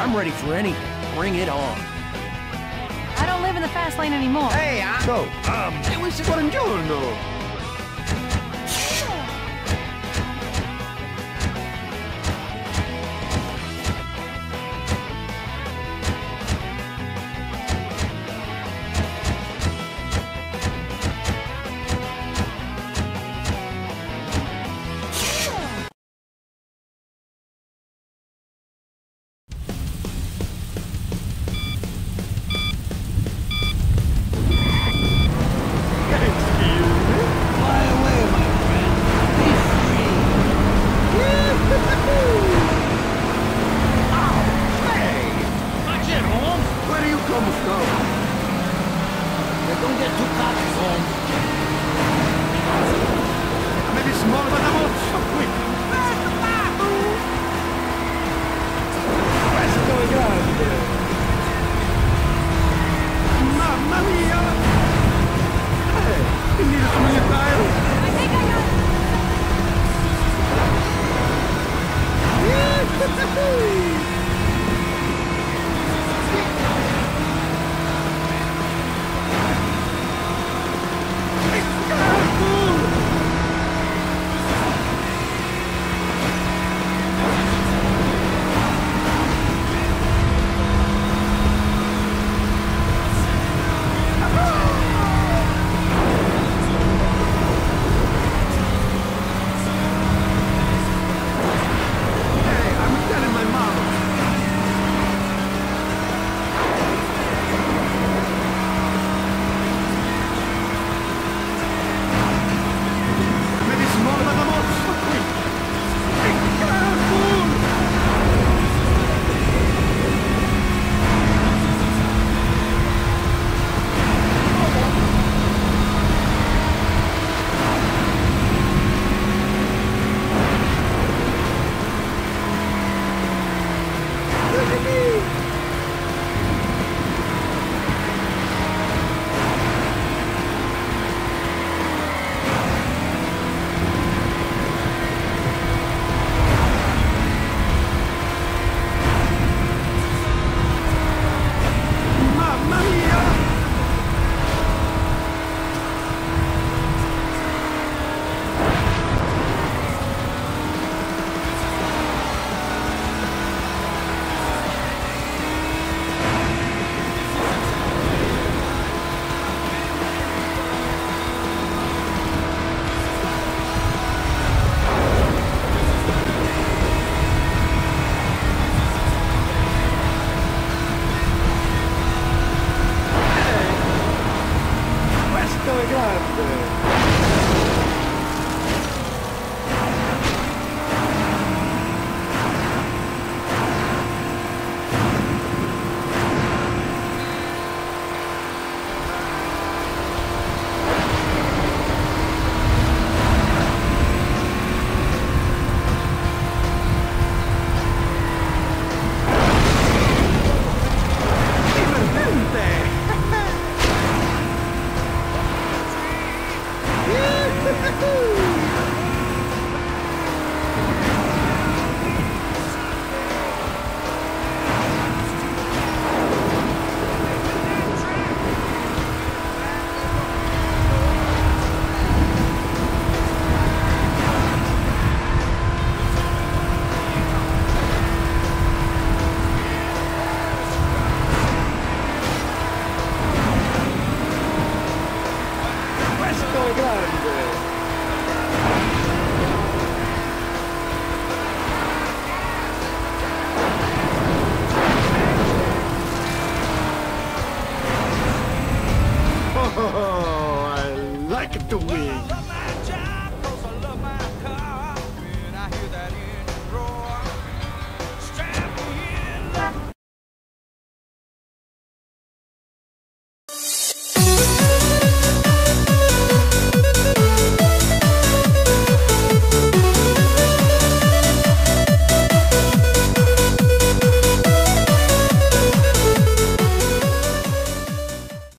on, I'm ready for anything. Bring it on. I don't live in the fast lane anymore. Hey, I... So, um, hey, we buongiorno. grande 对。